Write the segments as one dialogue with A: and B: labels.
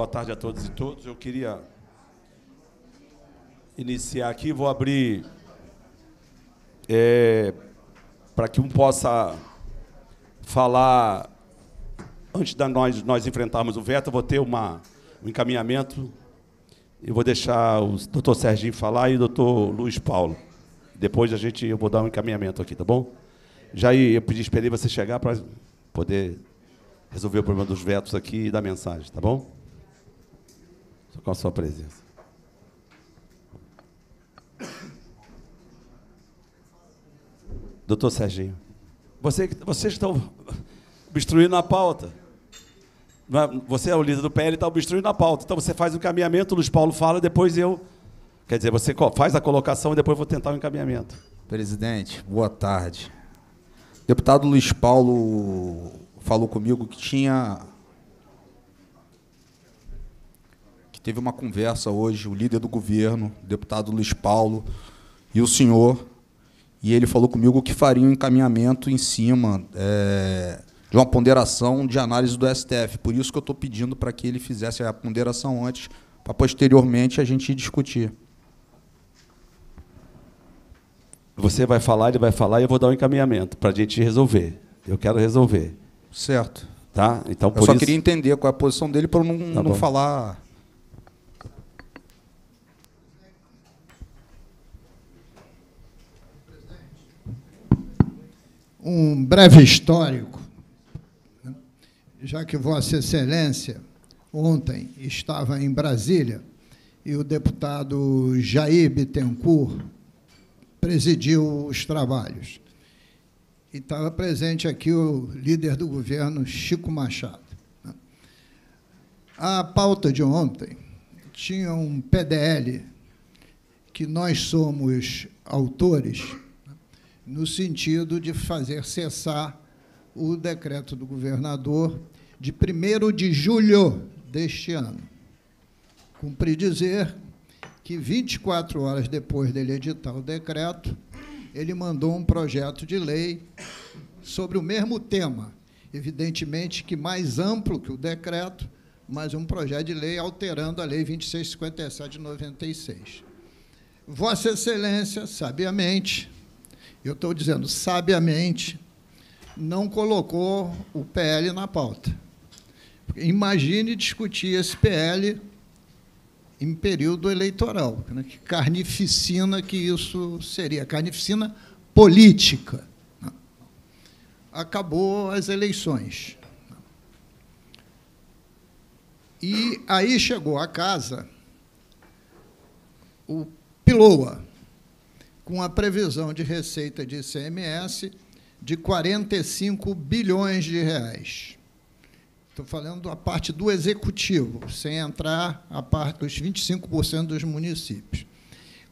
A: boa tarde a todos e todos. Eu queria iniciar aqui, vou abrir é, para que um possa falar antes de nós, nós enfrentarmos o veto, eu vou ter uma, um encaminhamento e vou deixar o doutor Serginho falar e o doutor Luiz Paulo. Depois a gente, eu vou dar um encaminhamento aqui, tá bom? Já eu pedi, esperei você chegar para poder resolver o problema dos vetos aqui e dar mensagem, tá bom? Com a sua presença. Doutor Serginho, você, vocês estão obstruindo a pauta. É? Você é o líder do PL e está obstruindo a pauta. Então você faz o encaminhamento, o Luiz Paulo fala, depois eu. Quer dizer, você faz a colocação e depois vou tentar o encaminhamento.
B: Presidente, boa tarde. Deputado Luiz Paulo falou comigo que tinha. que teve uma conversa hoje, o líder do governo, o deputado Luiz Paulo, e o senhor, e ele falou comigo que faria um encaminhamento em cima é, de uma ponderação de análise do STF. Por isso que eu estou pedindo para que ele fizesse a ponderação antes, para posteriormente a gente discutir.
A: Você vai falar, ele vai falar e eu vou dar um encaminhamento para a gente resolver. Eu quero resolver.
B: Certo.
A: Tá? Então,
B: eu só isso... queria entender qual é a posição dele para não, tá não falar.
C: Um breve histórico, né? já que Vossa Excelência ontem estava em Brasília e o deputado Jair Bittencourt presidiu os trabalhos. E estava presente aqui o líder do governo, Chico Machado. A pauta de ontem tinha um PDL que nós somos autores, no sentido de fazer cessar o decreto do governador de 1 de julho deste ano. Cumpri dizer que 24 horas depois dele editar o decreto, ele mandou um projeto de lei sobre o mesmo tema, evidentemente que mais amplo que o decreto, mas um projeto de lei alterando a Lei 2657 de 96. Vossa Excelência, sabiamente, eu estou dizendo sabiamente, não colocou o PL na pauta. Imagine discutir esse PL em período eleitoral. Né? Que carnificina que isso seria, carnificina política. Né? Acabou as eleições. E aí chegou a casa o Piloa, com a previsão de receita de ICMS de 45 bilhões de reais. Estou falando a parte do executivo, sem entrar a parte dos 25% dos municípios.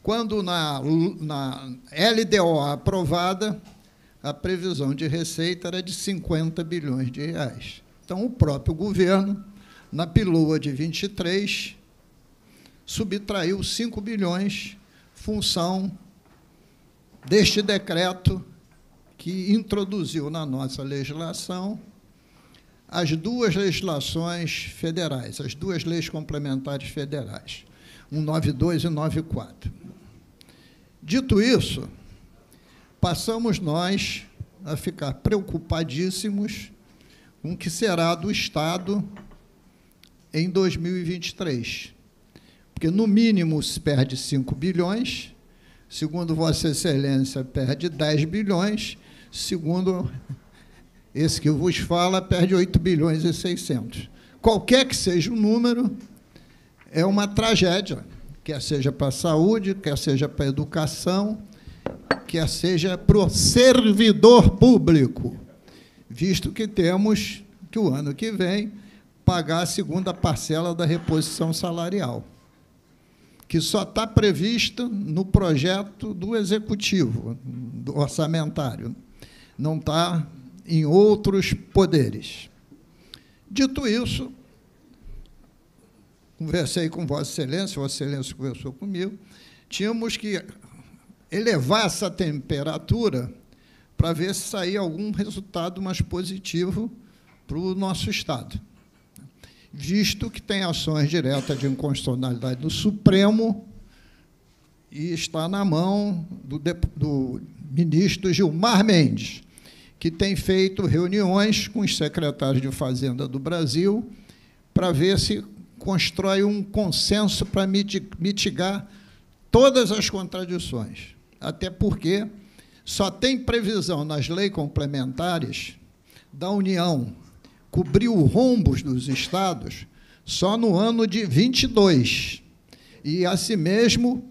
C: Quando na, na LDO aprovada, a previsão de receita era de 50 bilhões de reais. Então, o próprio governo, na piloa de 23, subtraiu 5 bilhões, função deste decreto que introduziu na nossa legislação as duas legislações federais, as duas leis complementares federais, 192 e 94. Dito isso, passamos nós a ficar preocupadíssimos com o que será do Estado em 2023. Porque, no mínimo, se perde 5 bilhões, segundo Vossa Excelência, perde 10 bilhões, segundo esse que vos fala perde 8 bilhões e 600. Qualquer que seja o número, é uma tragédia, quer seja para a saúde, quer seja para a educação, quer seja para o servidor público, visto que temos que o ano que vem pagar a segunda parcela da reposição salarial, que só está prevista no projeto do executivo, do orçamentário. Não está em outros poderes. Dito isso, conversei com Vossa Excelência, Vossa Excelência conversou comigo, tínhamos que elevar essa temperatura para ver se saía algum resultado mais positivo para o nosso Estado. Visto que tem ações diretas de inconstitucionalidade do Supremo e está na mão do, do ministro Gilmar Mendes, que tem feito reuniões com os secretários de Fazenda do Brasil para ver se constrói um consenso para mitigar todas as contradições. Até porque só tem previsão nas leis complementares da União cobrir os rombos dos estados só no ano de 22. E, assim mesmo,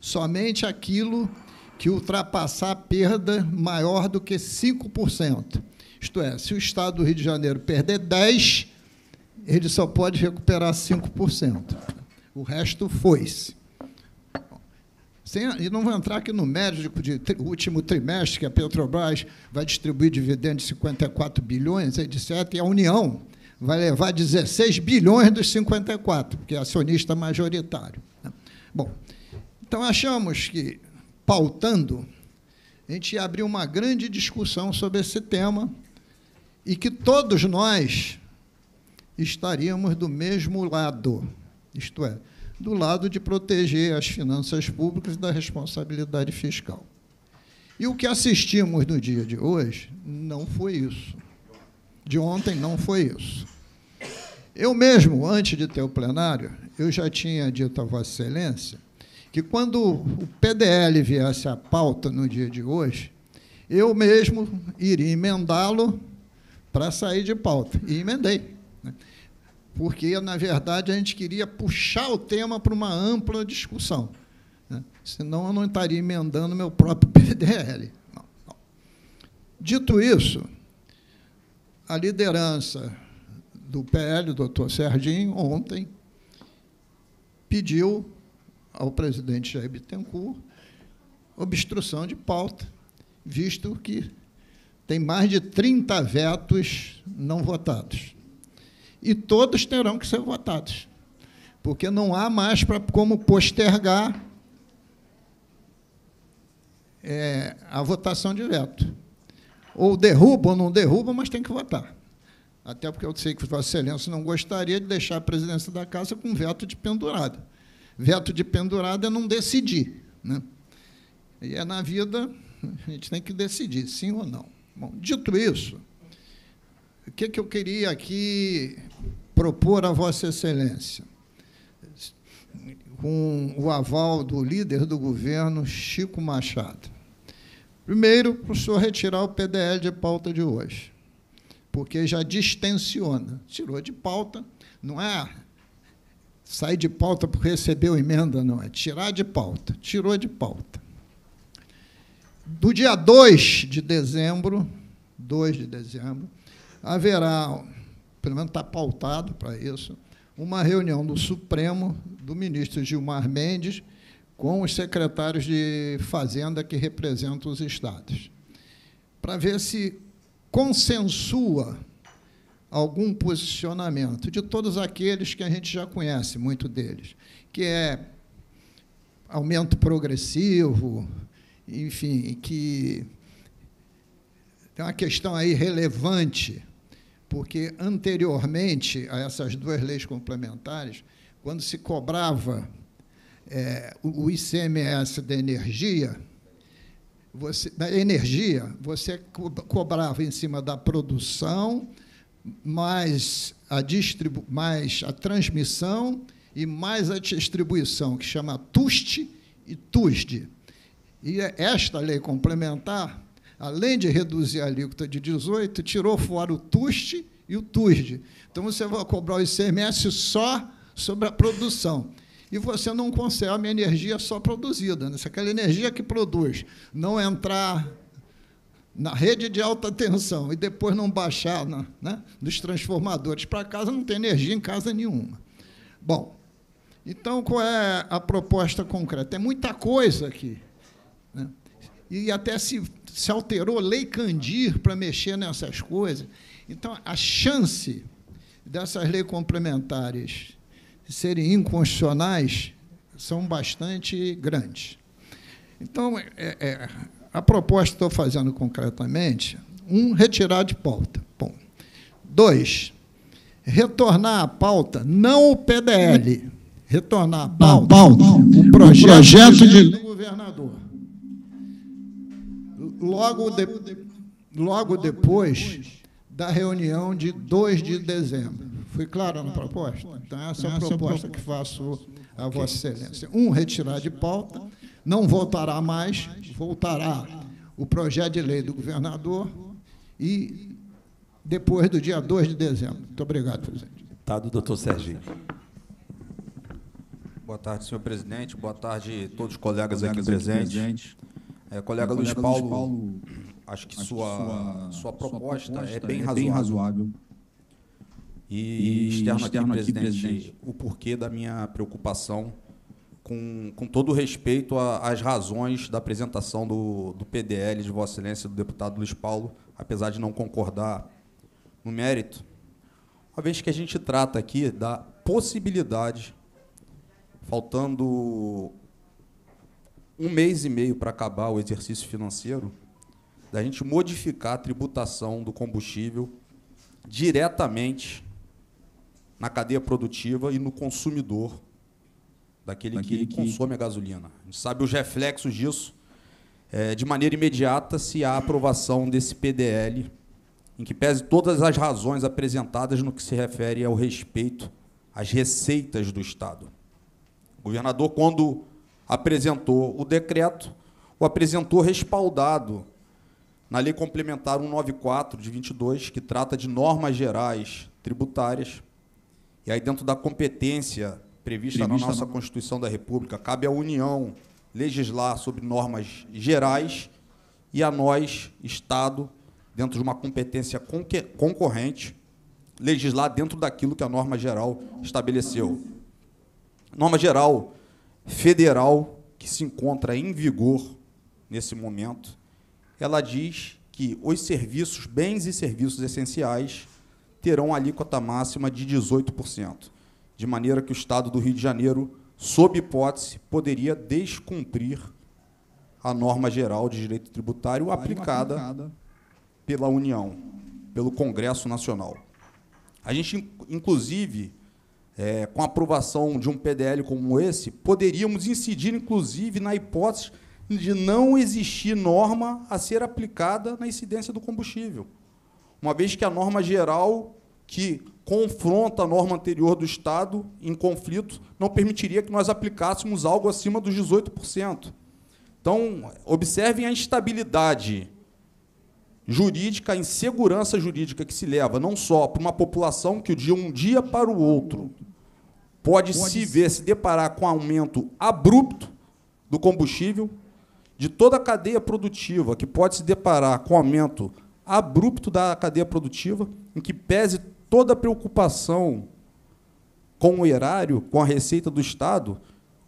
C: somente aquilo que ultrapassar a perda maior do que 5%. Isto é, se o Estado do Rio de Janeiro perder 10%, ele só pode recuperar 5%. O resto foi-se. E não vou entrar aqui no mérito de, de último trimestre, que a Petrobras vai distribuir dividendos de 54 bilhões, etc., e a União vai levar 16 bilhões dos 54, porque é acionista majoritário. Né? Bom, então achamos que, pautando, a gente ia abrir uma grande discussão sobre esse tema e que todos nós estaríamos do mesmo lado, isto é, do lado de proteger as finanças públicas da responsabilidade fiscal. E o que assistimos no dia de hoje não foi isso. De ontem não foi isso. Eu mesmo, antes de ter o plenário, eu já tinha dito a Vossa Excelência que quando o PDL viesse à pauta no dia de hoje, eu mesmo iria emendá-lo para sair de pauta. E emendei porque, na verdade, a gente queria puxar o tema para uma ampla discussão. Né? Senão, eu não estaria emendando meu próprio PDL. Não, não. Dito isso, a liderança do PL, doutor Serginho, ontem, pediu ao presidente Jair Bittencourt obstrução de pauta, visto que tem mais de 30 vetos não votados e todos terão que ser votados, porque não há mais pra, como postergar é, a votação de veto. Ou derruba ou não derruba, mas tem que votar. Até porque eu sei que Vossa Excelência não gostaria de deixar a presidência da Casa com veto de pendurada. Veto de pendurada é não decidir. Né? E é na vida, a gente tem que decidir, sim ou não. Bom, dito isso, o que, que eu queria aqui propor a Vossa Excelência? Com o aval do líder do governo, Chico Machado. Primeiro, para o senhor retirar o PDL de pauta de hoje, porque já distensiona. Tirou de pauta, não é sair de pauta por receber emenda, não, é tirar de pauta. Tirou de pauta. Do dia 2 de dezembro, 2 de dezembro, haverá, pelo menos está pautado para isso, uma reunião do Supremo do ministro Gilmar Mendes com os secretários de Fazenda que representam os estados, para ver se consensua algum posicionamento de todos aqueles que a gente já conhece, muito deles, que é aumento progressivo, enfim, que tem uma questão aí relevante porque anteriormente a essas duas leis complementares, quando se cobrava é, o ICMS da energia, você, da energia, você cobrava em cima da produção, mais a, distribu mais a transmissão e mais a distribuição, que chama TUST e TUSD. E esta lei complementar além de reduzir a alíquota de 18, tirou fora o TUST e o TUSD. Então, você vai cobrar o ICMS só sobre a produção. E você não consome energia só produzida. Né? Se aquela energia que produz não entrar na rede de alta tensão e depois não baixar na, né, dos transformadores para casa, não tem energia em casa nenhuma. Bom, então qual é a proposta concreta? É muita coisa aqui. Né? E até se se alterou lei Candir para mexer nessas coisas. Então, a chance dessas leis complementares serem inconstitucionais são bastante grandes. Então, é, é, a proposta que estou fazendo concretamente, um, retirar de pauta. Bom. Dois, retornar à pauta, não o PDL, retornar à pauta, pauta o projeto, o projeto de do governador. Logo, de, logo depois da reunião de 2 de dezembro. Fui claro na proposta? Então, essa é a proposta que faço a Vossa Excelência. Um, retirar de pauta, não voltará mais, voltará o projeto de lei do governador e depois do dia 2 de dezembro. Muito obrigado, presidente.
A: Deputado doutor Serginho.
B: Boa tarde, senhor presidente. Boa tarde a todos os colegas, colegas aqui presentes. presentes. É, colega, é, Luiz, Paulo, Luiz Paulo, acho que, acho sua, sua, sua, proposta, proposta é bem é razoável. Bem razoável. E, e externo, externo aqui, presidente, presidente, o porquê da minha preocupação com, com todo respeito às razões da apresentação do, do PDL de Vossa Excelência, do deputado Luiz Paulo, apesar de não concordar no mérito, uma vez que a gente trata aqui da possibilidade, faltando um mês e meio para acabar o exercício financeiro, da gente modificar a tributação do combustível diretamente na cadeia produtiva e no consumidor, daquele, daquele que, que, consome a gasolina. A gente sabe os reflexos disso é, de maneira imediata se há aprovação desse PDL em que pese todas as razões apresentadas no que se refere ao respeito às receitas do Estado. O governador, quando apresentou o decreto, o apresentou respaldado na Lei Complementar 194 de 22, que trata de normas gerais tributárias. E aí, dentro da competência prevista, prevista na nossa na... Constituição da República, cabe à União legislar sobre normas gerais e a nós, Estado, dentro de uma competência concorrente, legislar dentro daquilo que a norma geral estabeleceu. Norma geral federal que se encontra em vigor nesse momento, ela diz que os serviços, bens e serviços essenciais terão alíquota máxima de 18%, de maneira que o Estado do Rio de Janeiro, sob hipótese, poderia descumprir a norma geral de direito tributário aplicada, aplicada pela União, pelo Congresso Nacional. A gente, inclusive, é, com a aprovação de um PDL como esse, poderíamos incidir, inclusive, na hipótese de não existir norma a ser aplicada na incidência do combustível. Uma vez que a norma geral que confronta a norma anterior do Estado em conflito não permitiria que nós aplicássemos algo acima dos 18%. Então, observem a instabilidade jurídica, a insegurança jurídica que se leva não só para uma população que de um dia para o outro pode, pode se ver, se deparar com aumento abrupto do combustível, de toda a cadeia produtiva, que pode se deparar com aumento abrupto da cadeia produtiva, em que pese toda a preocupação com o erário, com a receita do Estado,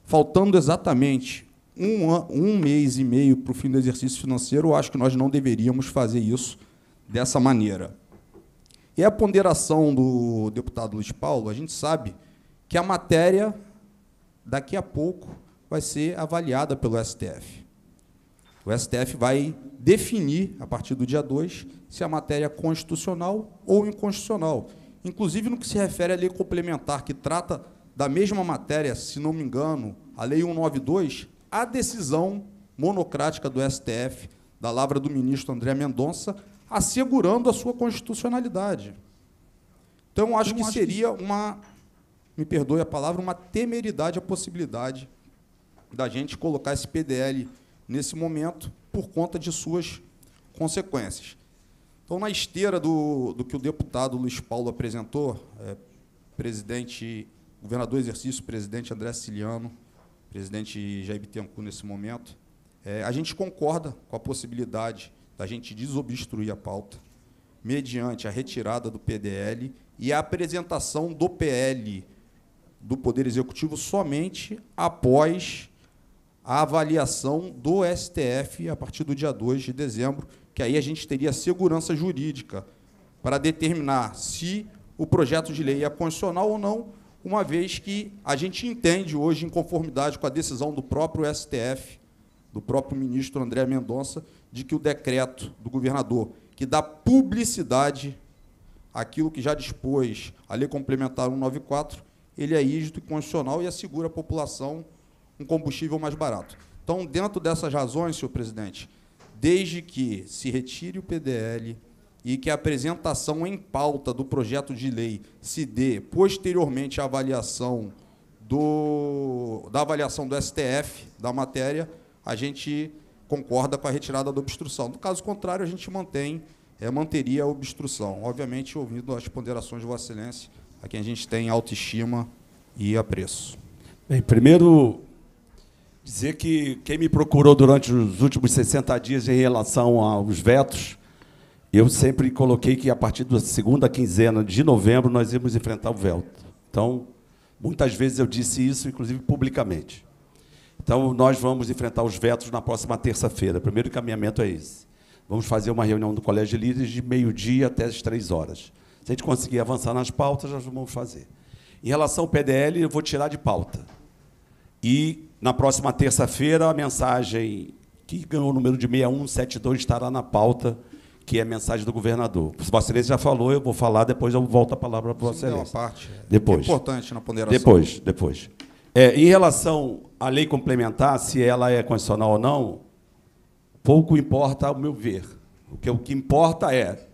B: faltando exatamente um, um mês e meio para o fim do exercício financeiro, eu acho que nós não deveríamos fazer isso dessa maneira. E a ponderação do deputado Luiz Paulo, a gente sabe que a matéria, daqui a pouco, vai ser avaliada pelo STF. O STF vai definir, a partir do dia 2, se a matéria é constitucional ou inconstitucional. Inclusive no que se refere à lei complementar, que trata da mesma matéria, se não me engano, a Lei 192, a decisão monocrática do STF, da lavra do ministro André Mendonça, assegurando a sua constitucionalidade. Então, acho que seria uma, me perdoe a palavra, uma temeridade a possibilidade da gente colocar esse PDL nesse momento por conta de suas consequências. Então, na esteira do, do que o deputado Luiz Paulo apresentou, é, presidente, governador exercício, presidente André Ciliano, presidente Jair Bittencourt nesse momento, é, a gente concorda com a possibilidade da gente desobstruir a pauta, mediante a retirada do PDL e a apresentação do PL do Poder Executivo somente após a avaliação do STF a partir do dia 2 de dezembro, que aí a gente teria segurança jurídica para determinar se o projeto de lei é constitucional ou não, uma vez que a gente entende hoje, em conformidade com a decisão do próprio STF, do próprio ministro André Mendonça, de que o decreto do governador, que dá publicidade aquilo que já dispôs a Lei Complementar 194, ele é rígido e constitucional e assegura à população um combustível mais barato. Então, dentro dessas razões, senhor presidente, desde que se retire o PDL e que a apresentação em pauta do projeto de lei se dê posteriormente à avaliação do, da avaliação do STF da matéria, a gente concorda com a retirada da obstrução. No caso contrário, a gente mantém, é, manteria a obstrução. Obviamente, ouvindo as ponderações de Vossa Excelência, a quem a gente tem autoestima e apreço.
A: Bem, primeiro, dizer que quem me procurou durante os últimos 60 dias em relação aos vetos, eu sempre coloquei que a partir da segunda quinzena de novembro nós íamos enfrentar o veto. Então, muitas vezes eu disse isso, inclusive publicamente. Então, nós vamos enfrentar os vetos na próxima terça-feira. O primeiro encaminhamento é esse. Vamos fazer uma reunião do Colégio de Líderes de meio-dia até as três horas. Se a gente conseguir avançar nas pautas, nós vamos fazer. Em relação ao PDL, eu vou tirar de pauta. E, na próxima terça-feira, a mensagem que ganhou o número de 6172 estará na pauta, que é a mensagem do governador. Se Vossa Excelência já falou, eu vou falar, depois eu volto a palavra para Vossa Excelência.
B: parte.
A: Depois. É
B: importante na ponderação.
A: Depois, depois. É, em relação à lei complementar, se ela é constitucional ou não, pouco importa ao meu ver. O que, o que importa é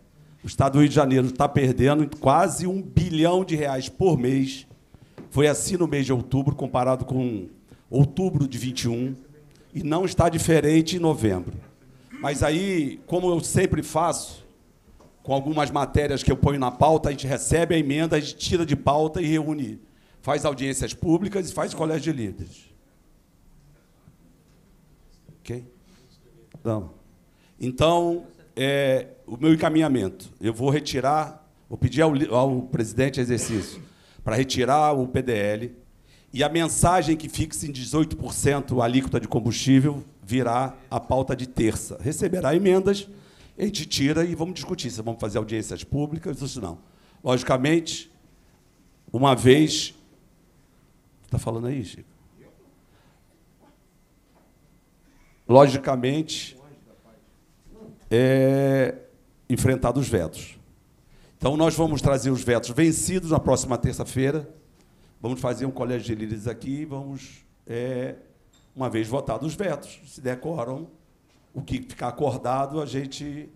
A: o Estado do Rio de Janeiro está perdendo quase um bilhão de reais por mês. Foi assim no mês de outubro, comparado com outubro de 21, e não está diferente em novembro. Mas aí, como eu sempre faço, com algumas matérias que eu ponho na pauta, a gente recebe a emenda, a gente tira de pauta e reúne, faz audiências públicas e faz colégio de líderes. Ok? Então, então é, o meu encaminhamento. Eu vou retirar, vou pedir ao, ao presidente exercício para retirar o PDL e a mensagem que fixe em 18% a alíquota de combustível virá a pauta de terça. Receberá emendas, a gente tira e vamos discutir se vamos fazer audiências públicas ou se não. Logicamente, uma vez. Está falando aí, Chico? Logicamente, é, enfrentado os vetos. Então, nós vamos trazer os vetos vencidos na próxima terça-feira. Vamos fazer um colégio de líderes aqui vamos, é, uma vez votados os vetos, se decoram o que ficar acordado, a gente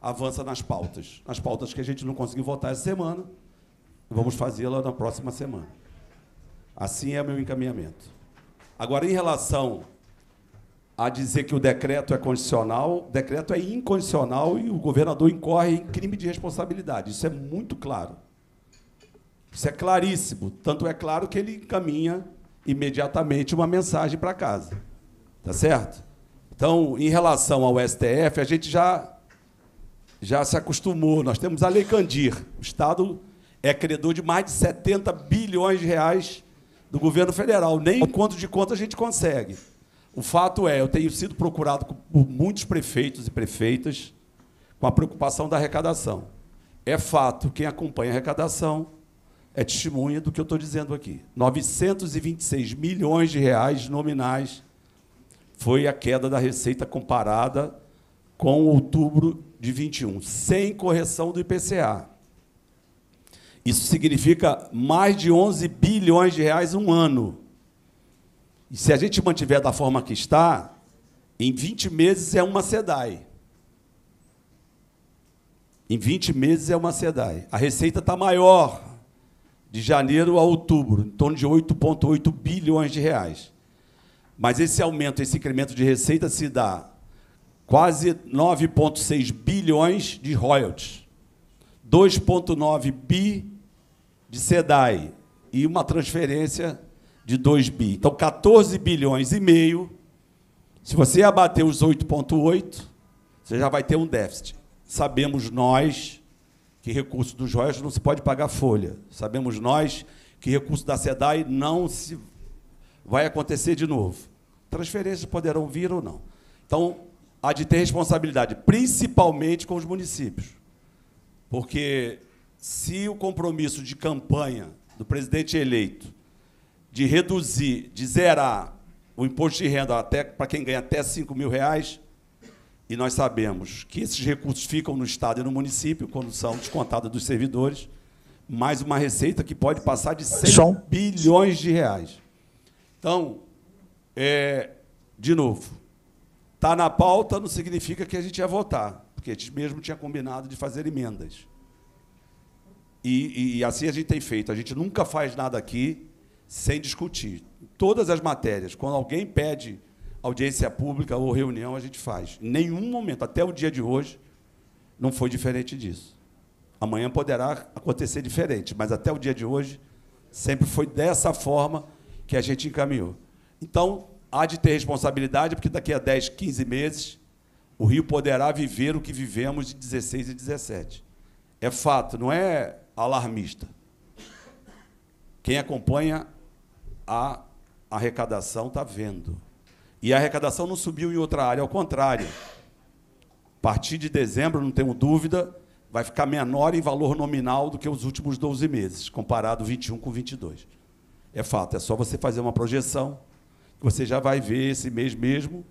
A: avança nas pautas. Nas pautas que a gente não conseguiu votar essa semana, vamos fazê-la na próxima semana. Assim é meu encaminhamento. Agora, em relação a dizer que o decreto é condicional, o decreto é incondicional e o governador incorre em crime de responsabilidade. Isso é muito claro. Isso é claríssimo. Tanto é claro que ele encaminha imediatamente uma mensagem para casa. Tá certo? Então, em relação ao STF, a gente já já se acostumou. Nós temos a Lei Candir. O Estado é credor de mais de 70 bilhões de reais do governo federal. Nem em conto de conta a gente consegue. O fato é, eu tenho sido procurado por muitos prefeitos e prefeitas com a preocupação da arrecadação. É fato, quem acompanha a arrecadação é testemunha do que eu estou dizendo aqui. 926 milhões de reais nominais foi a queda da receita comparada com outubro de 21, sem correção do IPCA. Isso significa mais de 11 bilhões de reais um ano. E se a gente mantiver da forma que está, em 20 meses é uma SEDAI. Em 20 meses é uma SEDAI. A receita está maior de janeiro a outubro, em torno de 8,8 bilhões de reais. Mas esse aumento, esse incremento de receita se dá quase 9,6 bilhões de royalties, 2,9 bi de SEDAI e uma transferência de 2 bi. Então, 14 bilhões e meio. Se você abater os 8,8, você já vai ter um déficit. Sabemos nós que recurso dos royalties não se pode pagar folha. Sabemos nós que recurso da SEDAI não se vai acontecer de novo. Transferências poderão vir ou não. Então, há de ter responsabilidade, principalmente com os municípios. Porque se o compromisso de campanha do presidente eleito de reduzir, de zerar o imposto de renda até para quem ganha até 5 mil reais, e nós sabemos que esses recursos ficam no Estado e no município, quando são descontados dos servidores, mais uma receita que pode passar de 100
D: Som.
A: bilhões de reais. Então, é, de novo, está na pauta não significa que a gente ia votar, porque a gente mesmo tinha combinado de fazer emendas. E, e, assim a gente tem feito. A gente nunca faz nada aqui sem discutir. Todas as matérias, quando alguém pede audiência pública ou reunião, a gente faz. Em nenhum momento, até o dia de hoje, não foi diferente disso. Amanhã poderá acontecer diferente, mas até o dia de hoje, sempre foi dessa forma que a gente encaminhou. Então, há de ter responsabilidade, porque daqui a 10, 15 meses, o Rio poderá viver o que vivemos de 16 e 17. É fato, não é alarmista. Quem acompanha a arrecadação está vendo. E a arrecadação não subiu em outra área, ao contrário. A partir de dezembro, não tenho dúvida, vai ficar menor em valor nominal do que os últimos 12 meses, comparado 21 com 22. É fato, é só você fazer uma projeção, que você já vai ver esse mês mesmo,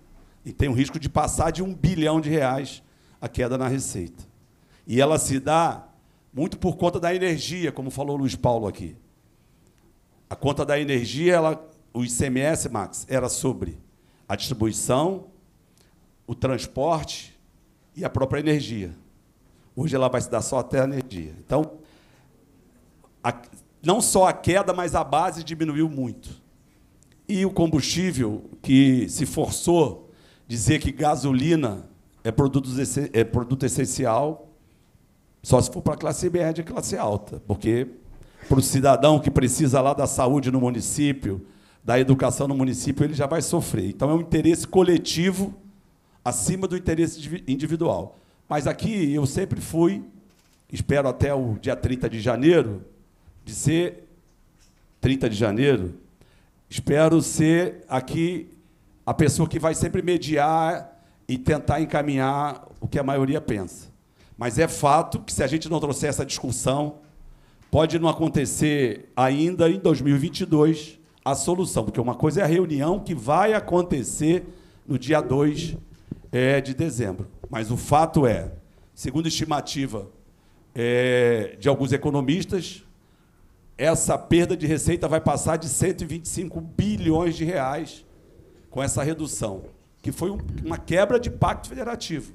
A: e tem o risco de passar de um bilhão de reais a queda na receita. E ela se dá muito por conta da energia, como falou o Luiz Paulo aqui. A conta da energia, ela, o ICMS, Max, era sobre a distribuição, o transporte e a própria energia. Hoje ela vai se dar só até a energia. Então, a, não só a queda, mas a base diminuiu muito. E o combustível, que se forçou dizer que gasolina é produto, é produto essencial, só se for para a classe média e classe alta, porque para o cidadão que precisa lá da saúde no município, da educação no município, ele já vai sofrer. Então é um interesse coletivo acima do interesse individual. Mas aqui eu sempre fui, espero até o dia 30 de janeiro, de ser 30 de janeiro, espero ser aqui a pessoa que vai sempre mediar e tentar encaminhar o que a maioria pensa. Mas é fato que, se a gente não trouxer essa discussão, pode não acontecer ainda em 2022 a solução, porque uma coisa é a reunião que vai acontecer no dia 2 é, de dezembro. Mas o fato é, segundo estimativa é, de alguns economistas, essa perda de receita vai passar de 125 bilhões de reais com essa redução, que foi um, uma quebra de pacto federativo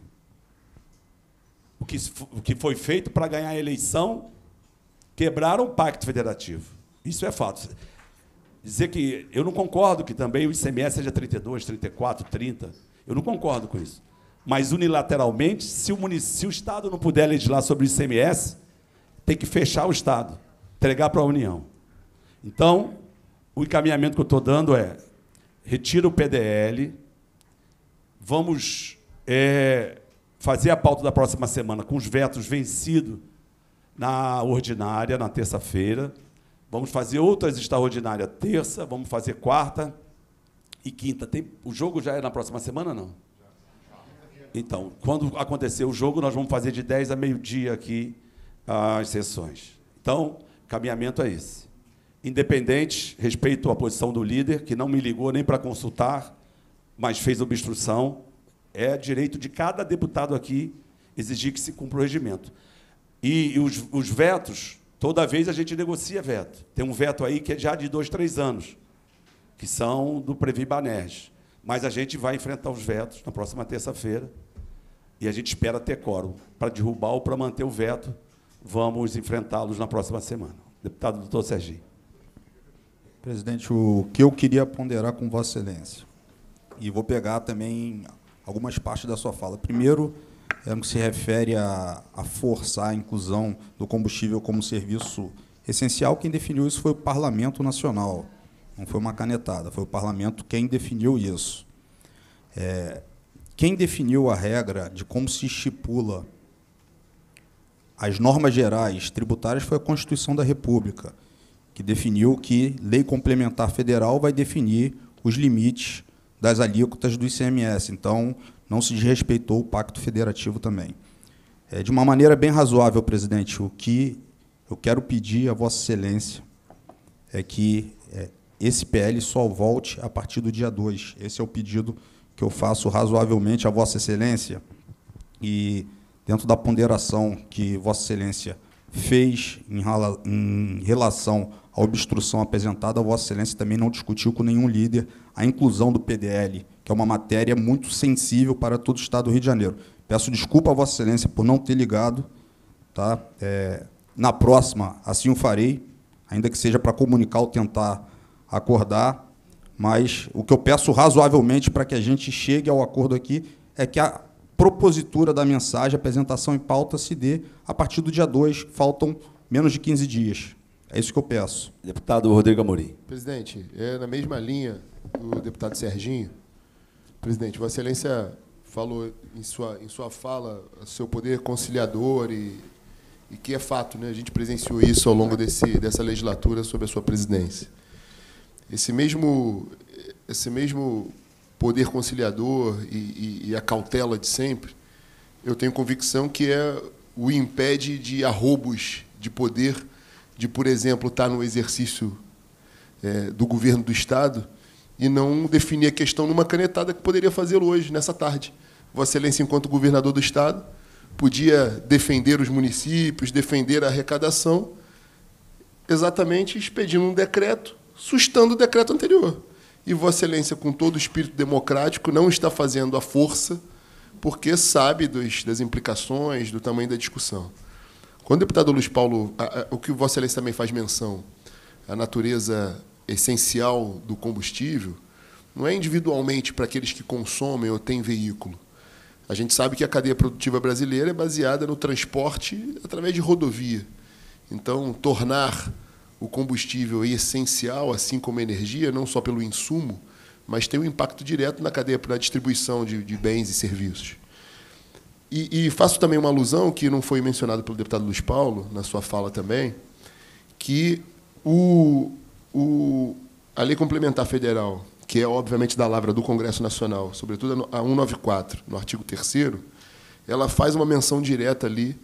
A: o que, o que foi feito para ganhar a eleição, quebraram o pacto federativo. Isso é fato. Dizer que eu não concordo que também o ICMS seja 32, 34, 30. Eu não concordo com isso. Mas unilateralmente, se o, se o Estado não puder legislar sobre o ICMS, tem que fechar o Estado, entregar para a União. Então, o encaminhamento que eu estou dando é retira o PDL, vamos é, fazer a pauta da próxima semana com os vetos vencidos na ordinária, na terça-feira. Vamos fazer outras extraordinárias terça, vamos fazer quarta e quinta. Tem, o jogo já é na próxima semana, não? Então, quando acontecer o jogo, nós vamos fazer de 10 a meio-dia aqui as sessões. Então, caminhamento é esse. Independente, respeito a posição do líder, que não me ligou nem para consultar, mas fez obstrução, é direito de cada deputado aqui exigir que se cumpra o regimento. E, os, os, vetos, toda vez a gente negocia veto. Tem um veto aí que é já de dois, três anos, que são do Previ Banerj. Mas a gente vai enfrentar os vetos na próxima terça-feira e a gente espera ter quórum para derrubar ou para manter o veto. Vamos enfrentá-los na próxima semana. Deputado doutor Serginho.
B: Presidente, o que eu queria ponderar com Vossa Excelência, e vou pegar também algumas partes da sua fala. Primeiro, é no que se refere a, a forçar a inclusão do combustível como serviço essencial. Quem definiu isso foi o Parlamento Nacional. Não foi uma canetada, foi o Parlamento quem definiu isso. É, quem definiu a regra de como se estipula as normas gerais tributárias foi a Constituição da República, que definiu que lei complementar federal vai definir os limites das alíquotas do ICMS. Então, não se desrespeitou o Pacto Federativo também. É, de uma maneira bem razoável, presidente, o que eu quero pedir a Vossa Excelência é que é, esse PL só volte a partir do dia 2. Esse é o pedido que eu faço razoavelmente a Vossa Excelência, E, dentro da ponderação que Vossa Excelência fez em, em relação à obstrução apresentada, Vossa Excelência também não discutiu com nenhum líder a inclusão do PDL, que é uma matéria muito sensível para todo o Estado do Rio de Janeiro. Peço desculpa a Vossa Excelência por não ter ligado. Tá? É, na próxima, assim o farei, ainda que seja para comunicar ou tentar acordar. Mas o que eu peço razoavelmente para que a gente chegue ao acordo aqui é que a propositura da mensagem, a apresentação em pauta, se dê a partir do dia 2. Faltam menos de 15 dias. É isso que eu peço.
A: Deputado Rodrigo Amorim.
D: Presidente, é na mesma linha do deputado Serginho. Presidente, Vossa Excelência falou em sua, em sua fala seu poder conciliador e, e que é fato, né? a gente presenciou isso ao longo desse, dessa legislatura sob a sua presidência. Esse mesmo, esse mesmo poder conciliador e, e, e, a cautela de sempre, eu tenho convicção que é o impede de arrobos de poder, de, por exemplo, estar no exercício é, do governo do Estado e não definir a questão numa canetada que poderia fazê-lo hoje, nessa tarde. Vossa Excelência, enquanto governador do Estado, podia defender os municípios, defender a arrecadação, exatamente expedindo um decreto, sustando o decreto anterior e Vossa Excelência, com todo o espírito democrático, não está fazendo a força porque sabe dos, das implicações, do tamanho da discussão. Quando o deputado Luiz Paulo, a, a, o que Vossa Excelência também faz menção, a natureza essencial do combustível, não é individualmente para aqueles que consomem ou têm veículo. A gente sabe que a cadeia produtiva brasileira é baseada no transporte através de rodovia. Então, tornar o combustível essencial, assim como a energia, não só pelo insumo, mas tem um impacto direto na cadeia para a distribuição de, de, bens e serviços. E, e, faço também uma alusão, que não foi mencionado pelo deputado Luiz Paulo, na sua fala também, que o, o, a Lei Complementar Federal, que é, obviamente, da lavra do Congresso Nacional, sobretudo a 194, no artigo 3 ela faz uma menção direta ali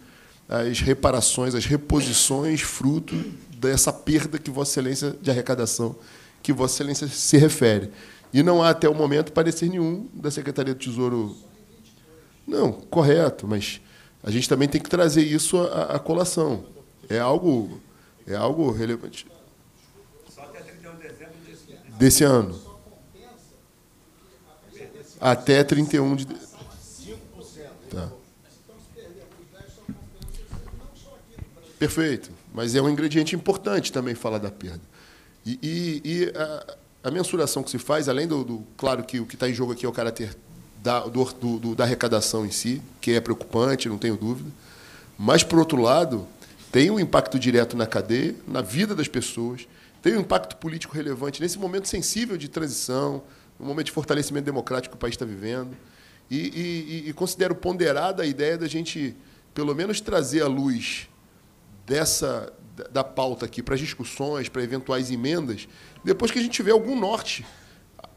D: às reparações, às reposições fruto dessa perda que Vossa Excelência de arrecadação que Vossa Excelência se refere. E não há até o momento parecer nenhum da Secretaria do Tesouro. Não, correto, mas a gente também tem que trazer isso à, à colação. É algo, é algo relevante. Só até 31 de dezembro desse ano. Até 31 de. Tá. Perfeito mas é um ingrediente importante também falar da perda. E, e, e a, a, mensuração que se faz, além do, do claro que o que está em jogo aqui é o caráter da, do, do, da arrecadação em si, que é preocupante, não tenho dúvida, mas, por outro lado, tem um impacto direto na cadeia, na vida das pessoas, tem um impacto político relevante nesse momento sensível de transição, no momento de fortalecimento democrático que o país está vivendo. E, e, e, considero ponderada a ideia da gente, pelo menos, trazer à luz dessa da pauta aqui para as discussões, para eventuais emendas, depois que a gente tiver algum norte.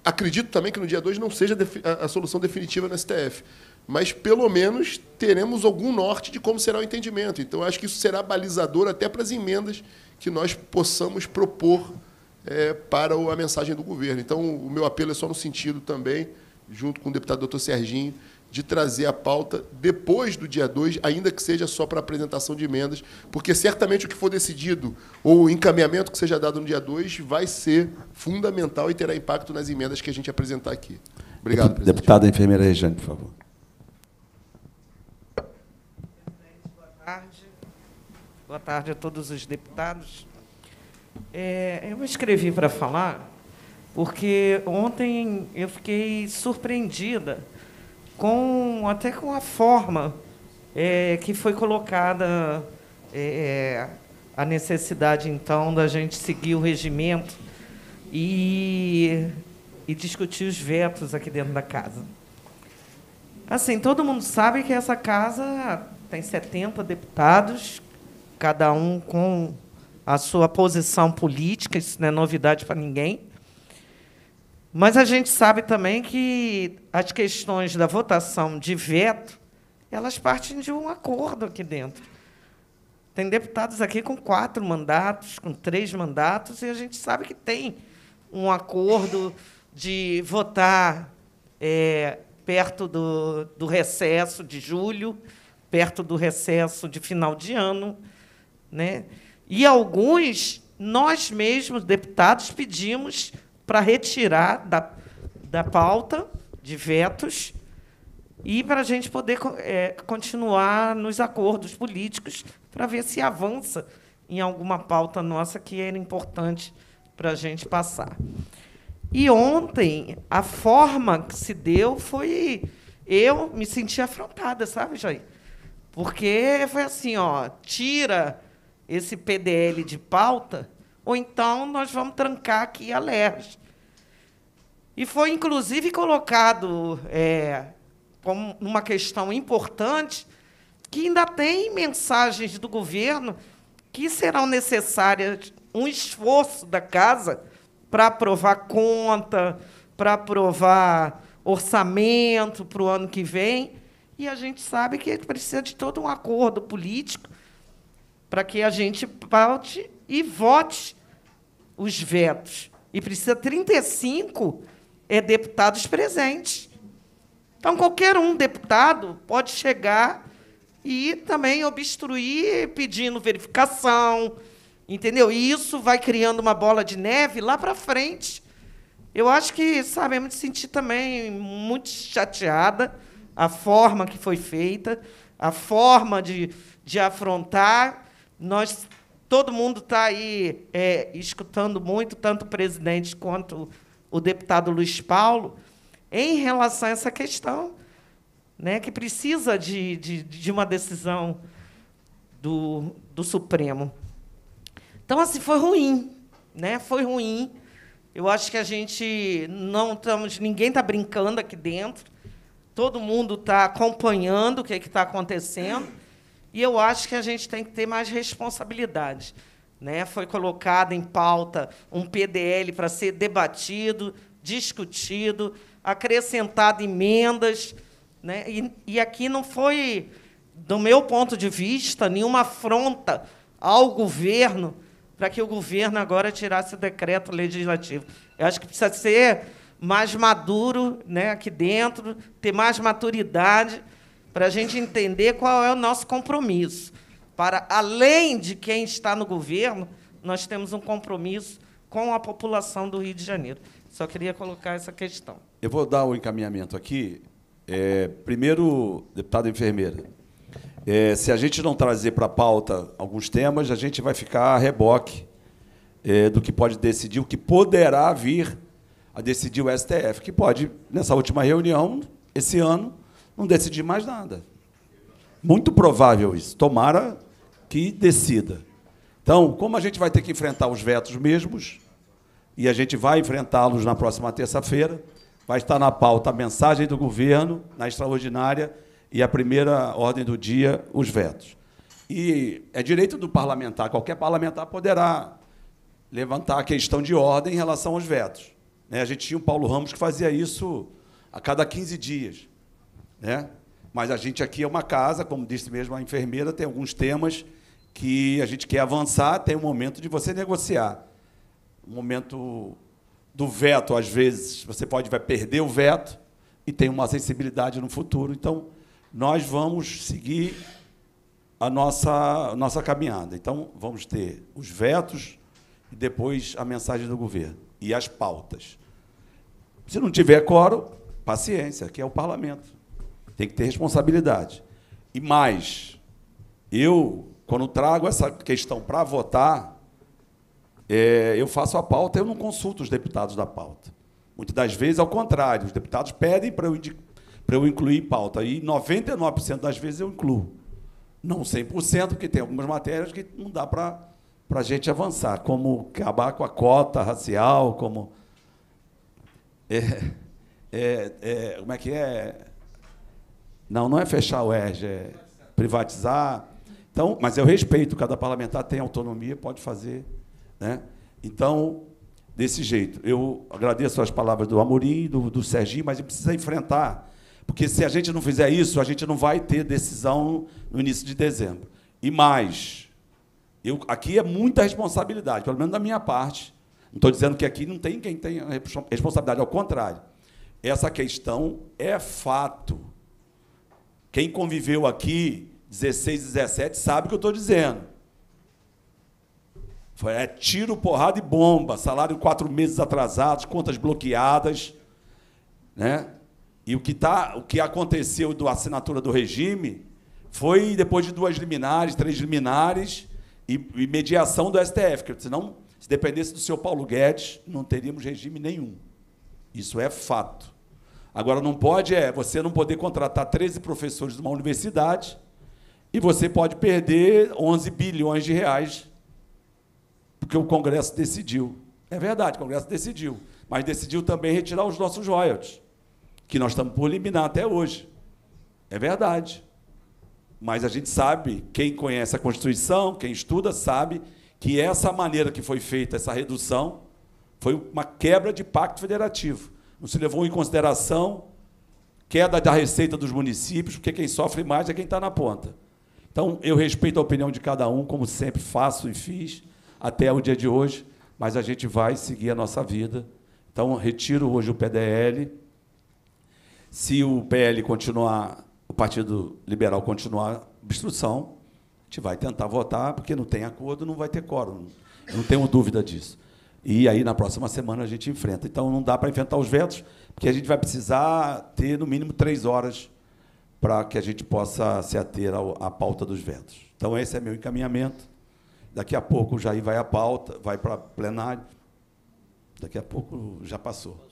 D: Acredito também que no dia 2 não seja a solução definitiva no STF, mas pelo menos teremos algum norte de como será o entendimento. Então, acho que isso será balizador até para as emendas que nós possamos propor é, para a mensagem do governo. Então, o meu apelo é só no sentido também, junto com o deputado doutor Serginho, de trazer a pauta depois do dia 2, ainda que seja só para apresentação de emendas, porque certamente o que for decidido ou o encaminhamento que seja dado no dia 2 vai ser fundamental e terá impacto nas emendas que a gente apresentar aqui. Obrigado,
A: presidente. Deputada enfermeira Regiane, por favor.
E: Boa tarde. Boa tarde a todos os deputados. É, eu escrevi para falar porque ontem eu fiquei surpreendida com até com a forma é, que foi colocada é, a necessidade então da gente seguir o regimento e, e discutir os vetos aqui dentro da casa. Assim, todo mundo sabe que essa casa tem 70 deputados, cada um com a sua posição política, isso não é novidade para ninguém. Mas a gente sabe também que as questões da votação de veto, elas partem de um acordo aqui dentro. Tem deputados aqui com quatro mandatos, com três mandatos, e a gente sabe que tem um acordo de votar é, perto do, do recesso de julho, perto do recesso de final de ano. Né? E alguns, nós mesmos, deputados, pedimos para retirar da, da pauta de vetos e para a gente poder é, continuar nos acordos políticos para ver se avança em alguma pauta nossa que era importante para a gente passar. E ontem, a forma que se deu foi. Eu me senti afrontada, sabe, Jair? Porque foi assim: ó, tira esse PDL de pauta, ou então nós vamos trancar aqui a LERJ. E foi, inclusive, colocado é, como uma questão importante que ainda tem mensagens do governo que serão necessárias um esforço da casa para aprovar conta, para aprovar orçamento para o ano que vem. E a gente sabe que precisa de todo um acordo político para que a gente paute e vote os vetos. E precisa 35 é, deputados presentes. Então, qualquer um deputado pode chegar e também obstruir pedindo verificação, entendeu? E isso vai criando uma bola de neve lá para frente. Eu acho que, sabe, eu me senti também muito chateada a forma que foi feita, a forma de, de afrontar. Nós, todo mundo está aí é, escutando muito, tanto o presidente quanto o deputado Luiz Paulo, em relação a essa questão né, que precisa de, de, de uma decisão do, do Supremo. Então, assim, foi ruim. Né? Foi ruim. Eu acho que a gente não estamos. Ninguém está brincando aqui dentro. Todo mundo está acompanhando o que é está acontecendo. E eu acho que a gente tem que ter mais responsabilidade. Né? Foi colocado em pauta um PDL para ser debatido, discutido, acrescentado emendas né? E, e aqui não foi, do meu ponto de vista, nenhuma afronta ao governo para que o governo agora tirasse o decreto legislativo. Eu acho que precisa ser mais maduro né, aqui dentro, ter mais maturidade para a gente entender qual é o nosso compromisso. Para além de quem está no governo, nós temos um compromisso com a população do Rio de Janeiro. Só queria colocar essa questão.
A: Eu vou dar o um encaminhamento aqui. É, primeiro, deputado enfermeira, é, se a gente não trazer para a pauta alguns temas, a gente vai ficar a reboque é, do que pode decidir, o que poderá vir a decidir o STF, que pode, nessa última reunião, esse ano, não decidir mais nada. Muito provável isso. Tomara que decida. Então, como a gente vai ter que enfrentar os vetos mesmos, e a gente vai enfrentá-los na próxima terça-feira, vai estar na pauta a mensagem do governo, na extraordinária, e a primeira ordem do dia, os vetos. E é direito do parlamentar, qualquer parlamentar poderá levantar a questão de ordem em relação aos vetos. Né? A gente tinha o Paulo Ramos que fazia isso a cada 15 dias. Né? Mas a gente aqui é uma casa, como disse mesmo a enfermeira, tem alguns temas que a gente quer avançar, tem um momento de você negociar. Um momento do veto, às vezes, você pode vai perder o veto e tem uma sensibilidade no futuro. Então, nós vamos seguir a nossa, a nossa caminhada. Então, vamos ter os vetos e depois a mensagem do governo e as pautas. Se não tiver coro, paciência, que é o parlamento. Tem que ter responsabilidade. E mais, eu, quando trago essa questão para votar, é, eu faço a pauta, eu não consulto os deputados da pauta. Muitas das vezes, ao contrário, os deputados pedem para eu, para eu incluir pauta, e 99% das vezes eu incluo. Não 100%, porque tem algumas matérias que não dá para a gente avançar, como acabar com a cota racial, como. É, é, é, como é que é? Não, não é fechar o ERG, é privatizar. Então, mas eu respeito, cada parlamentar tem autonomia, pode fazer né? Então, desse jeito, eu agradeço as palavras do Amorim, do, do Serginho, mas a gente precisa enfrentar, porque se a gente não fizer isso, a gente não vai ter decisão no início de dezembro. E mais, eu, aqui é muita responsabilidade, pelo menos da minha parte. Não estou dizendo que aqui não tem quem tenha responsabilidade, ao contrário. essa questão é fato. Quem conviveu aqui 16, 17 sabe o que eu estou dizendo. Foi, é tiro, porrada e bomba, salário quatro meses atrasados, contas bloqueadas, né? E o que, tá, o que aconteceu da assinatura do regime foi depois de duas liminares, três liminares e, e mediação do STF, porque senão, se dependesse do seu Paulo Guedes, não teríamos regime nenhum. Isso é fato. Agora, não pode é você não poder contratar 13 professores de uma universidade e você pode perder 11 bilhões de reais porque o Congresso decidiu. É verdade, o Congresso decidiu, mas decidiu também retirar os nossos royalties, que nós estamos por eliminar até hoje. É verdade. Mas a gente sabe, quem conhece a Constituição, quem estuda, sabe que essa maneira que foi feita, essa redução, foi uma quebra de pacto federativo. Não se levou em consideração queda da receita dos municípios, porque quem sofre mais é quem está na ponta. Então, eu respeito a opinião de cada um, como sempre faço e fiz até o dia de hoje, mas a gente vai seguir a nossa vida. Então, retiro hoje o PDL. Se o PL continuar, o Partido Liberal continuar obstrução, a gente vai tentar votar, porque não tem acordo, não vai ter quórum. Não tenho dúvida disso. E aí, na próxima semana, a gente enfrenta. Então, não dá para enfrentar os vetos, porque a gente vai precisar ter, no mínimo, três horas para que a gente possa se ater à pauta dos vetos. Então, esse é meu encaminhamento. Daqui a pouco o Jair vai à pauta, vai para plenário. Daqui a pouco já passou.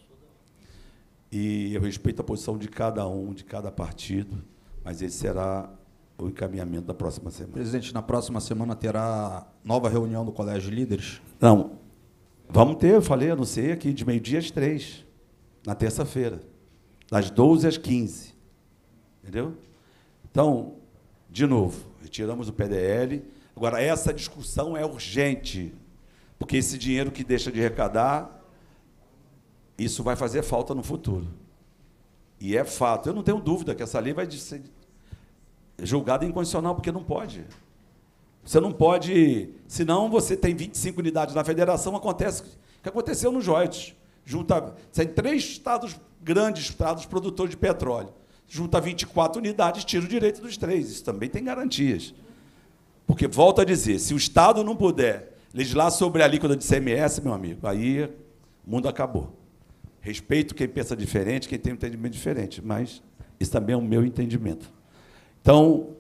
A: E eu respeito a posição de cada um, de cada partido, mas esse será o encaminhamento da próxima semana.
B: Presidente, na próxima semana terá nova reunião do Colégio de Líderes?
A: Não. Vamos ter, eu falei, anunciei aqui, de meio-dia às três, na terça-feira, das 12 às 15. Entendeu? Então, de novo, retiramos o PDL. Agora, essa discussão é urgente, porque esse dinheiro que deixa de arrecadar, isso vai fazer falta no futuro. E é fato. Eu não tenho dúvida que essa lei vai ser julgada inconstitucional, porque não pode. Você não pode. Senão você tem 25 unidades na federação, acontece o que aconteceu no Joites. Junta. Tem três estados, grandes estados produtores de petróleo. Junta 24 unidades, tira o direito dos três. Isso também tem garantias. Porque, volto a dizer, se o Estado não puder legislar sobre a alíquota de CMS, meu amigo, aí o mundo acabou. Respeito quem pensa diferente, quem tem um entendimento diferente, mas isso também é o meu entendimento. Então,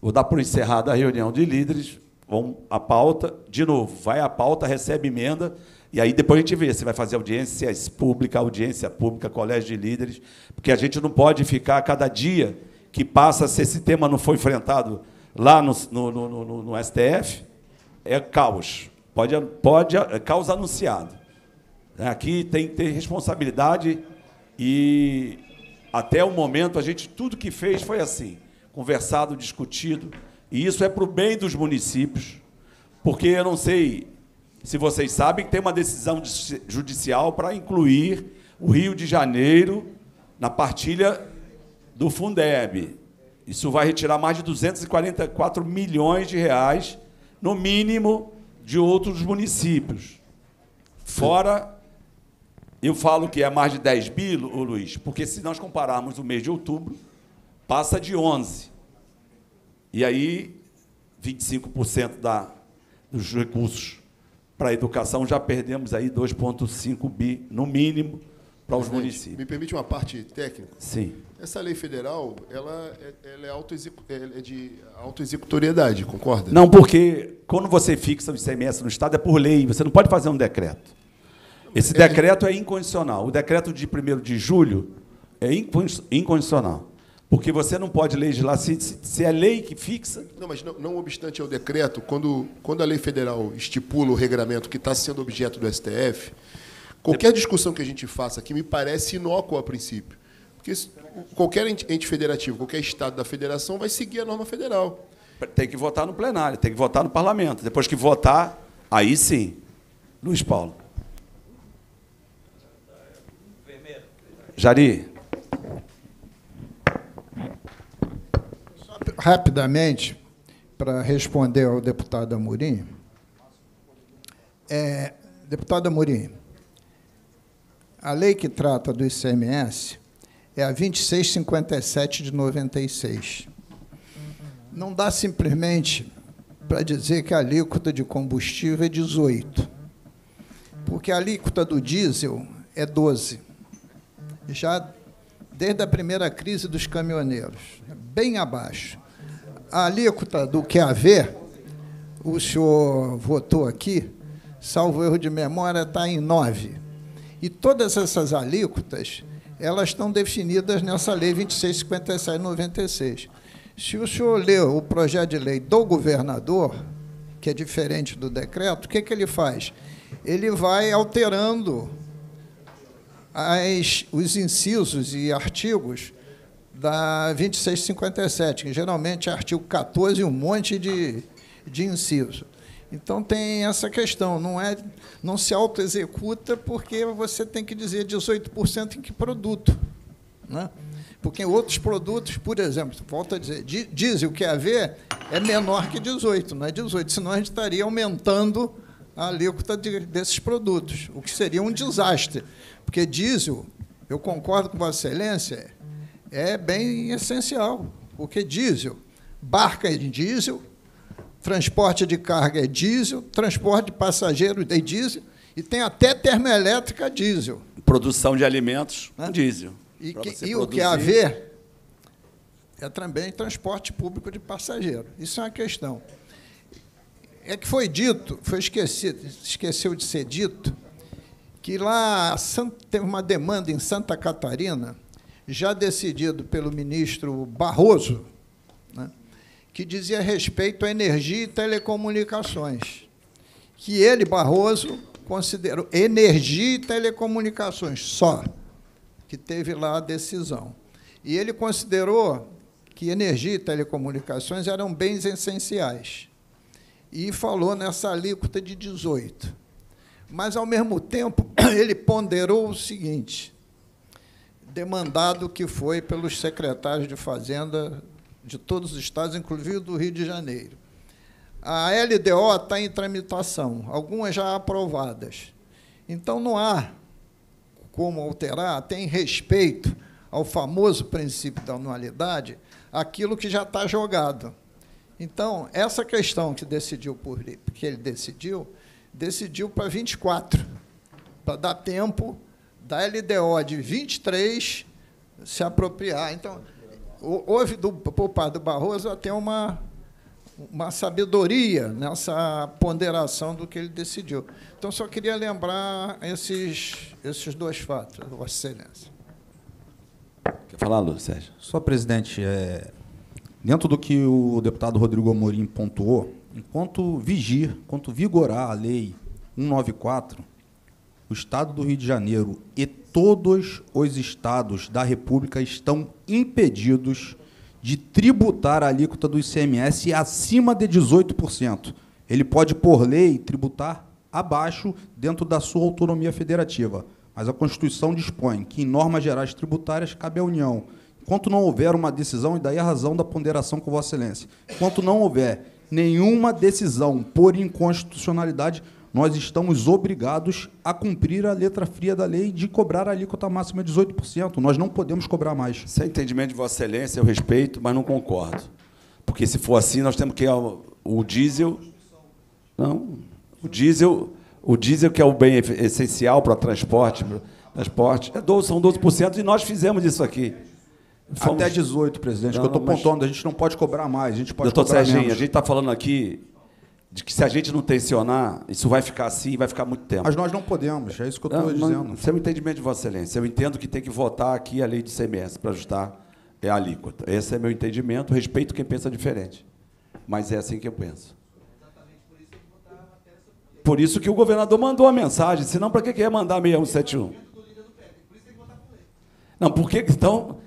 A: vou dar por encerrada a reunião de líderes, vamos à pauta, de novo, vai à pauta, recebe emenda, e aí depois a gente vê se vai fazer audiência pública, audiência pública, colégio de líderes, porque a gente não pode ficar a cada dia que passa, se esse tema não for enfrentado lá no, no, no, no STF, é caos. Pode, pode, é caos anunciado. Aqui tem que ter responsabilidade e até o momento a gente tudo que fez foi assim, conversado, discutido, e isso é para o bem dos municípios, porque eu não sei se vocês sabem que tem uma decisão judicial para incluir o Rio de Janeiro na partilha do Fundeb. Isso vai retirar mais de 244 milhões de reais, no mínimo, de outros municípios. Fora, eu falo que é mais de 10 bi, Luiz, porque se nós compararmos o mês de outubro, passa de 11. E aí, 25% da, dos recursos para a educação, já perdemos aí 2,5 bi, no mínimo, para os municípios.
D: Me permite uma parte técnica?
A: Sim.
D: Essa lei federal, ela, é, ela é, auto é de autoexecutoriedade, concorda?
A: Não, porque quando você fixa o ICMS no Estado é por lei, você não pode fazer um decreto. Esse é, decreto é incondicional. O decreto de 1 de julho é incondicional. Porque você não pode legislar se, se é lei que fixa.
D: Não, mas não, não obstante ao decreto, quando, quando a lei federal estipula o regramento que está sendo objeto do STF, qualquer discussão que a gente faça aqui me parece inócua a princípio. Porque qualquer ente federativo, qualquer estado da federação vai seguir a norma federal.
A: Tem que votar no plenário, tem que votar no parlamento. Depois que votar, aí sim. Luiz Paulo. Jari.
C: Rapidamente, para responder ao deputado Amorim. É, deputado Amorim, A lei que trata do ICMS é a 2657 de 96. Não dá simplesmente para dizer que a alíquota de combustível é 18, porque a alíquota do diesel é 12. Já desde a primeira crise dos caminhoneiros, bem abaixo. A alíquota do QAV, o senhor votou aqui, salvo erro de memória, está em 9. E todas essas alíquotas, elas estão definidas nessa lei 2657/96. Se o senhor leu o projeto de lei do governador, que é diferente do decreto, o que, que ele faz? Ele vai alterando as, os incisos e artigos da 2657, que geralmente é artigo 14 e um monte de, de inciso. Então tem essa questão, não é não se autoexecuta porque você tem que dizer 18% em que produto. Né? Porque em outros produtos, por exemplo, volta a dizer, diesel que é a ver é menor que 18, não é 18, senão a gente estaria aumentando a alíquota de, desses produtos, o que seria um desastre. Porque diesel, eu concordo com Vossa Excelência, é bem essencial. Porque diesel, barca é diesel, transporte de carga é diesel, transporte de passageiro é diesel, e tem até termoelétrica diesel.
A: Produção de alimentos, né? diesel.
C: E, que, e o que há a ver é também transporte público de passageiro. Isso é uma questão. É que foi dito, foi esquecido, esqueceu de ser dito, que lá teve uma demanda em Santa Catarina, já decidido pelo ministro Barroso, né, que dizia respeito à energia e telecomunicações. Que ele, Barroso, considerou energia e telecomunicações só, que teve lá a decisão. E ele considerou que energia e telecomunicações eram bens essenciais. E falou nessa alíquota de 18 mas, ao mesmo tempo, ele ponderou o seguinte, demandado que foi pelos secretários de Fazenda de todos os estados, inclusive do Rio de Janeiro. A LDO está em tramitação, algumas já aprovadas. Então, não há como alterar, tem respeito ao famoso princípio da anualidade, aquilo que já está jogado. Então, essa questão que decidiu por que ele decidiu, decidiu para 24, para dar tempo da LDO de 23 se apropriar. Então, houve, do, por parte do Barroso, até uma, uma sabedoria nessa ponderação do que ele decidiu. Então, só queria lembrar esses, esses dois fatos, Vossa Excelência.
A: Quer falar, Lu, Sérgio?
B: Só, presidente, é, dentro do que o deputado Rodrigo Amorim pontuou, enquanto vigir, enquanto vigorar a lei 194, o Estado do Rio de Janeiro e todos os estados da República estão impedidos de tributar a alíquota do ICMS acima de 18%. Ele pode, por lei, tributar abaixo dentro da sua autonomia federativa. Mas a Constituição dispõe que, em normas gerais tributárias, cabe à União. Enquanto não houver uma decisão, e daí a razão da ponderação com Vossa Excelência, enquanto não houver nenhuma decisão por inconstitucionalidade, nós estamos obrigados a cumprir a letra fria da lei de cobrar a alíquota máxima de 18%. Nós não podemos cobrar mais.
A: Sem entendimento de Vossa Excelência, eu respeito, mas não concordo. Porque se for assim, nós temos que o diesel. Não, o diesel, o diesel que é o bem essencial para transporte, transporte é são 12% e nós fizemos isso aqui.
B: Fomos... Até 18, presidente, não, que eu estou pontuando, a gente não pode cobrar mais, a gente pode
A: Doutor
B: cobrar
A: Serginho,
B: menos.
A: a gente está falando aqui de que se a gente não tensionar, isso vai ficar assim e vai ficar muito tempo.
B: Mas nós não podemos, é isso que eu estou dizendo.
A: Isso é um entendimento de Vossa Excelência. Eu entendo que tem que votar aqui a lei de CMS para ajustar a alíquota. Esse é meu entendimento, respeito quem pensa diferente. Mas é assim que eu penso. Por isso que o governador mandou a mensagem, senão para que quer mandar 6171? Não, por que então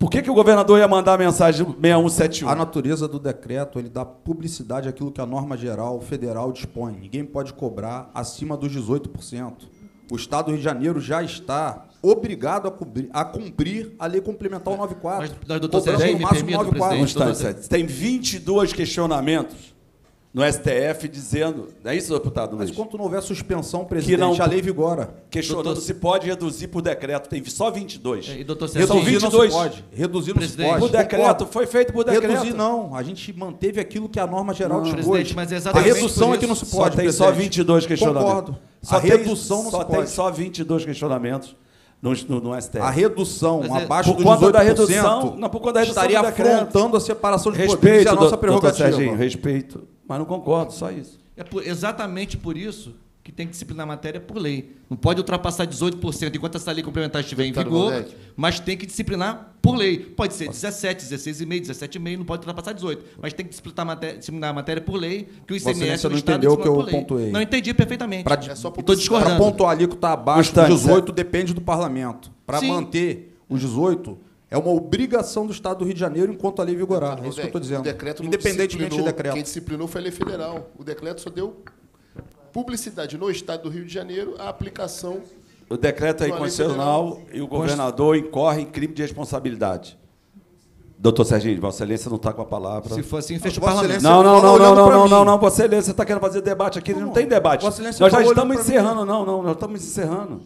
A: por que, que o governador ia mandar a mensagem 6171?
B: A natureza do decreto ele dá publicidade àquilo que a norma geral federal dispõe. Ninguém pode cobrar acima dos 18%. O Estado do Rio de Janeiro já está obrigado a cumprir a, cumprir a lei complementar o 94.
F: Mas, doutor Sérgio, me permita, presidente...
A: Doutor... Tem 22 questionamentos no STF dizendo. Não é isso, deputado
B: Mas
A: Luiz?
B: enquanto não houver suspensão, presidente,
A: não-
B: a lei vigora.
A: Questionando
F: Doutor-
A: se pode reduzir por decreto. Tem só 22.
F: É, E, doutor Serginho,
B: Reduzir não se
A: 22.
B: pode. Reduzir não se
F: Presidente.
B: pode.
A: Por decreto, foi feito por decreto.
B: Reduzir não. A gente manteve aquilo que a norma geral
A: Não.
B: dispôs.
F: Presidente, mas é
B: a
F: exatamente
B: redução
F: por
B: é que não se
A: Só
B: pode,
A: tem só
B: presidente.
A: 22 questionamentos.
B: Concordo.
A: Só
B: a
A: tem-
B: redução não
A: só
B: se
A: tem
B: pode.
A: só 22 questionamentos no, no, no STF.
B: A redução
F: Mas é-
B: abaixo
A: Por
B: dos
A: conta
B: 18%
A: da redução- não, por conta da redução
B: estaria afrontando a separação de poderes e
A: respeito,
B: a nossa prerrogativa.
A: Serginho, respeito. Mas não concordo, só isso.
F: É por- exatamente por isso que tem que disciplinar a matéria por lei. Não pode ultrapassar 18% enquanto essa lei complementar estiver em vigor, mas tem que disciplinar por lei. Pode ser 17, 16,5, 17,5, não pode ultrapassar 18. Mas tem que disciplinar a matéria, disciplinar a matéria por lei, que o ICMS do
B: não
F: Estado
B: entendeu o
F: disciplina
B: que eu
F: por lei.
B: pontuei.
F: Não entendi perfeitamente.
B: Pra-
D: É só
F: Estou
D: publicidade.
B: Para
F: discordando.
B: pontuar ali que está abaixo dos 18 depende do parlamento. Para manter os 18 é uma obrigação do Estado do Rio de Janeiro enquanto a lei vigorar. É isso que eu estou dizendo.
D: O decreto não
B: Independentemente do
D: disciplinou-
B: decreto.
D: Quem disciplinou foi a lei federal. O decreto só deu publicidade no Estado do Rio de Janeiro a aplicação.
A: O decreto é inconstitucional e o governador incorre em crime de responsabilidade. Doutor Serginho, Vossa Excelência não está com a palavra.
F: Se for assim, fecha o parlamento.
A: Não, não,
B: fala
A: não, não, não, não, não, não, Vossa Excelência, você está querendo fazer debate aqui, não tem debate.
B: Vossa Excelência
A: Nós já
B: fala
A: estamos encerrando, não, não, nós estamos encerrando.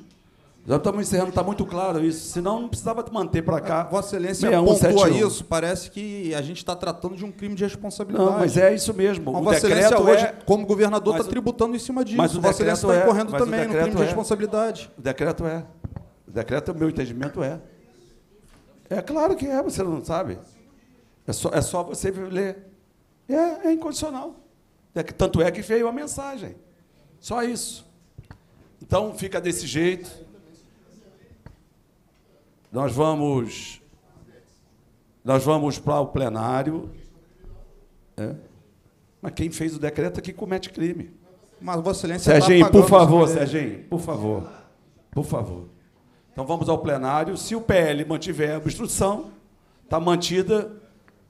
A: Já estamos encerrando, está muito claro isso. Senão não precisava manter para cá.
B: Vossa Excelência
A: 6171.
B: pontua isso, parece que a gente está tratando de um crime de responsabilidade.
A: Não, mas é isso mesmo.
B: Mas
A: o
B: Vossa Excelência
A: decreto
B: hoje,
A: é,
B: como governador, está tributando em cima disso.
A: mas o
B: Vossa Excelência está
A: é-
B: incorrendo também no crime de
A: é-
B: responsabilidade.
A: O decreto é. O decreto, meu entendimento é. É claro que é, você não sabe. É só, é só você ler. É, é incondicional. É que, tanto é que veio a mensagem. Só isso. Então fica desse jeito. Nós vamos. Nós vamos para o plenário. É. Mas quem fez o decreto é que comete crime.
B: Mas Vossa Excelência tá
A: Serginho, por favor. Serginho, por favor. Por favor. Então vamos ao plenário. Se o PL mantiver a obstrução, está mantida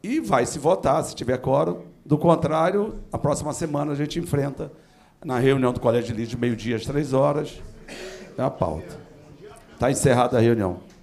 A: e vai se votar, se tiver quórum. Do contrário, a próxima semana a gente enfrenta na reunião do Colégio de Líder, meio-dia às três horas. É a pauta. Está encerrada a reunião.